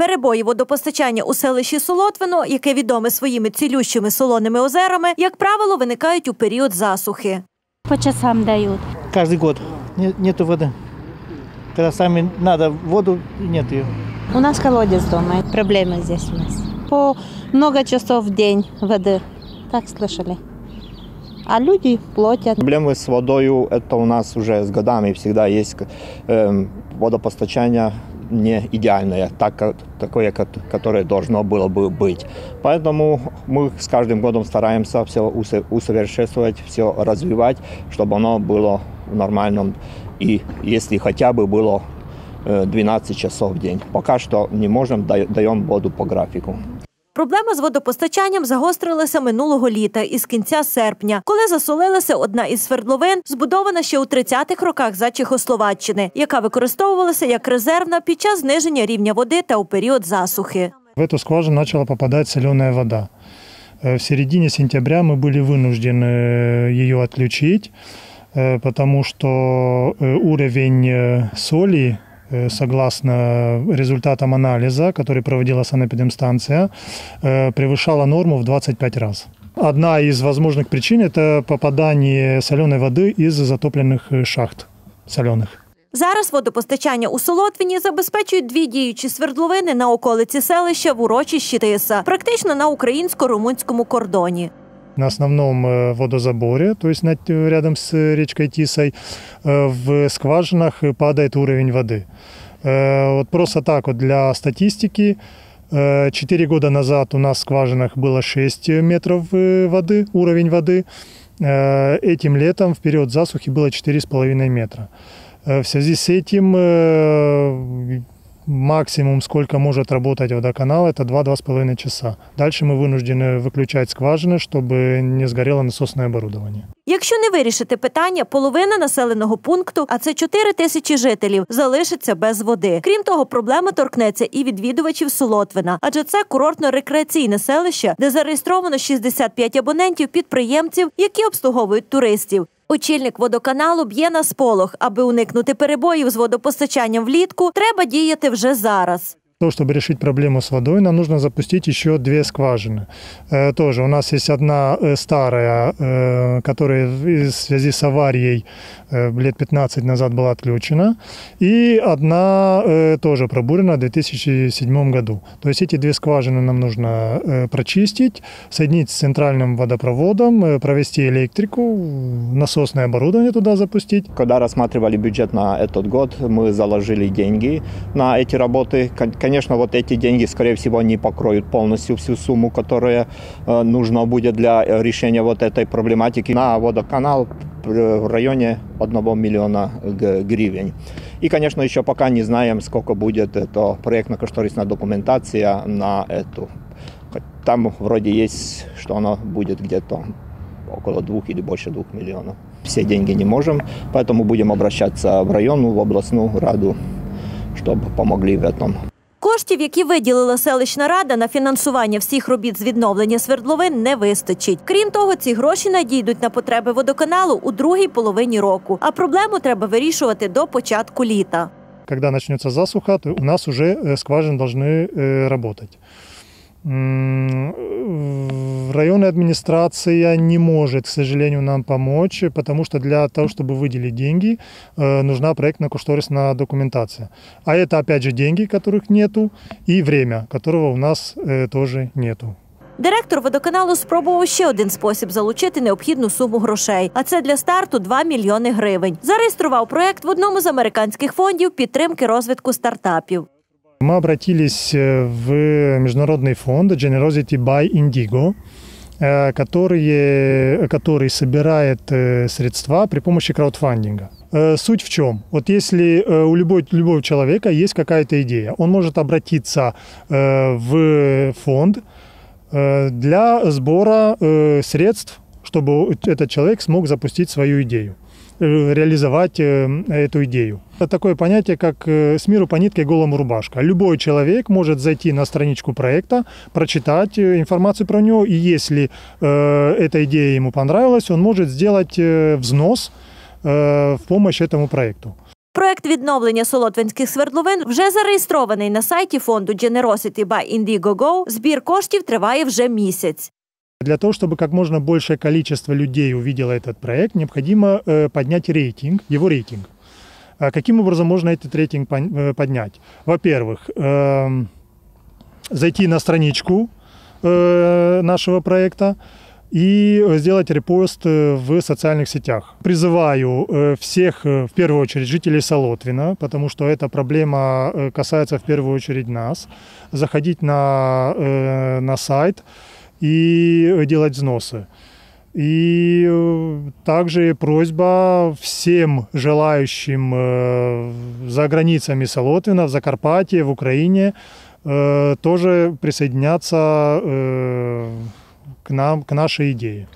Перебої водопостачання у селищі Солотвино, яке відоме своїми цілющими солоними озерами, як правило, виникають у період засухи. По часам дают. Каждый год Не- нету воды. Когда сами надо воду, и нет ее. У нас колодец дома, проблемы здесь у нас. По много часов в день воды, так слышали. А люди платят. Проблемы с водой это у нас уже с годами всегда есть эм, водопостачание не идеальное, так, такое, ко- которое должно было бы быть. Поэтому мы с каждым годом стараемся все усовершенствовать, все развивать, чтобы оно было в нормальном и если хотя бы было э, 12 часов в день. Пока что не можем, да- даем воду по графику. Проблема з водопостачанням загострилася минулого літа із кінця серпня, коли засолилася одна із свердловин, збудована ще у 30-х роках за Чехословаччини, яка використовувалася як резервна під час зниження рівня води та у період засухи. В эту скважину начала попадать соленая вода. Э, В середине сентября мы были вынуждены ее отключить, э, потому что э, уровень э, соли, э, согласно результатам анализа, который проводила санэпидемстанция, э, превышала норму в 25 раз. Одна из возможных причин – это попадание соленой воды из затопленных э, шахт соленых. Зараз водопостачання у Солотвіні забезпечують дві діючі свердловини на околиці селища в урочищі Тиса, практично на українсько-румунському кордоні. На основном э, водозаборе, то есть над- рядом с э, речкой Тисой, э, в скважинах э, падает уровень воды. Э, Вот просто так вот для статистики, э, 4 года назад у нас в скважинах было 6 метров э, воды, уровень воды. Э, Этим летом в период засухи было 4,5 метра. Э, В связи с этим э, максимум, сколько может работать водоканал, это 2-2,5 часа. Дальше мы вынуждены выключать скважины, чтобы не сгорело насосное оборудование. Якщо не вирішити питання, половина населеного пункту, а це 4 тисячі жителів, залишиться без води. Крім того, проблема торкнеться і відвідувачів Солотвина, адже це курортно-рекреаційне селище, де зареєстровано 65 абонентів підприємців, які обслуговують туристів. Очільник водоканалу б'є на сполох, аби уникнути перебоїв з водопостачанням влітку, треба діяти вже зараз. Того, чтобы решить проблему с водой, нам нужно запустить еще две скважины. Э, Тоже у нас есть одна э, старая, э, которая в связи с аварией э, лет 15 назад была отключена, и одна э, тоже пробурена в 2007 году. То есть эти две скважины нам нужно э, прочистить, соединить с центральным водопроводом, провести электрику, насосное оборудование туда запустить. Когда рассматривали бюджет на этот год, мы заложили деньги на эти работы. Кон- Конечно, вот эти деньги, скорее всего, не покроют полностью всю сумму, которая э, нужна будет для э, решения вот этой проблематики. На водоканал э, в районе 1 миллиона гривен. И, конечно, еще пока не знаем, сколько будет это проектно-кошторисная документация на эту. Там вроде есть, что она будет где-то около двух или больше двух миллионов. Все деньги не можем, поэтому будем обращаться в районную, в областную раду, чтобы помогли в этом. Коштів, які виділила селищна рада на фінансування всіх робіт з відновлення свердловин, не вистачить. Крім того, ці гроші надійдуть на потреби водоканалу у другій половині року. А проблему треба вирішувати до початку літа. когда начнется засуха, то у нас уже э, скважины должны э, работать. М, э, Районная администрация не может, к сожалению, нам помочь, потому что для того, чтобы выделить деньги, э, нужна проектно-кошторисная документация. А это, опять же, деньги, которых нету, и время, которого у нас э, тоже нету. Директор водоканалу спробував ще один спосіб залучити необхідну суму грошей. А це для старту 2 мільйони гривень. Зареєстрував проект в одному з американських фондів підтримки розвитку стартапів. Мы обратились э, в международный фонд Generosity by Indigo, э, который, который собирает э, средства при помощи краудфандинга. Суть в чем? Вот если у любой, любого человека есть какая-то идея, он может обратиться в фонд для сбора средств, чтобы этот человек смог запустить свою идею реализовать э, эту идею. Это такое понятие, как э, «с миру по нитке голому рубашка». Любой человек может зайти на страничку проекта, прочитать э, информацию про него, и если э, эта идея ему понравилась, он может сделать э, взнос э, в помощь этому проекту. Проект відновлення солотвинських свердловин вже зареєстрований на сайті фонду Generosity by Indiegogo. Збір коштів триває вже місяць. Для того, чтобы как можно большее количество людей увидело этот проект, необходимо э, поднять рейтинг, его рейтинг. А каким образом можно этот рейтинг э, поднять? Во-первых, эм, зайти на страничку э, нашего проекта и сделать репост в социальных сетях. Призываю всех, в первую очередь, жителей Солотвина, потому что эта проблема касается в первую очередь нас, заходить на, на сайт и делать взносы. И э, также просьба всем желающим э, за границами Солотвина, в Закарпатье, в Украине э, тоже присоединяться к нам, к нашей идее.